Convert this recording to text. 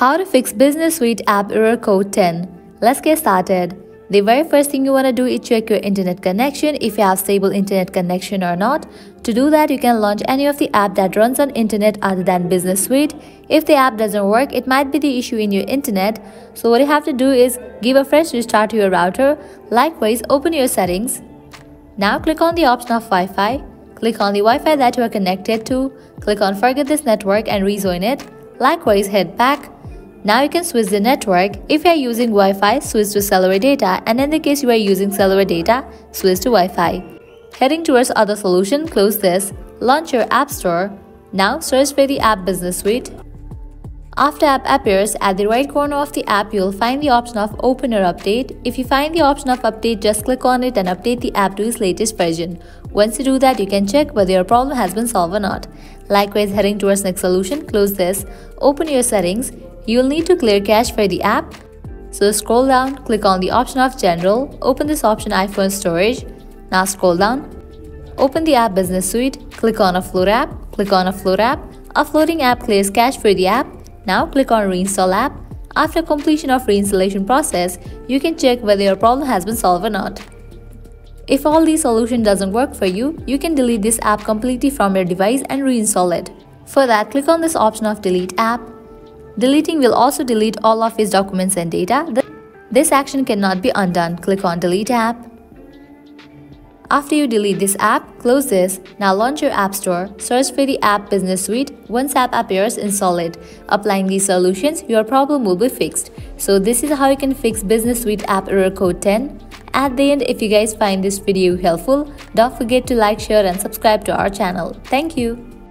How to fix Business Suite app error code 10. Let's get started. The very first thing you want to do is check your internet connection if you have stable internet connection or not. To do that, you can launch any of the app that runs on internet other than Business Suite. If the app doesn't work, it might be the issue in your internet. So what you have to do is give a fresh restart to your router. Likewise, open your settings. Now click on the option of Wi-Fi. Click on the Wi-Fi that you are connected to. Click on forget this network and rejoin it. Likewise, head back now you can switch the network. If you are using Wi-Fi, switch to cellular data and in the case you are using cellular data, switch to Wi-Fi. Heading towards other solution, close this. Launch your App Store. Now search for the App Business Suite. After app appears, at the right corner of the app, you'll find the option of Open or Update. If you find the option of Update, just click on it and update the app to its latest version. Once you do that, you can check whether your problem has been solved or not. Likewise, heading towards next solution, close this. Open your settings. You'll need to clear cache for the app. So scroll down, click on the option of General, open this option iPhone Storage. Now scroll down, open the App Business Suite, click on Offload app, click on Offload app. Offloading app clears cache for the app. Now click on Reinstall app. After completion of reinstallation process, you can check whether your problem has been solved or not. If all these solution doesn't work for you, you can delete this app completely from your device and reinstall it. For that, click on this option of Delete app. Deleting will also delete all of his documents and data. This action cannot be undone. Click on Delete app. After you delete this app, close this. Now launch your App Store. Search for the App Business Suite. Once app appears, install it. Applying these solutions, your problem will be fixed. So this is how you can fix Business Suite app error code 10. At the end, if you guys find this video helpful, don't forget to like, share and subscribe to our channel. Thank you.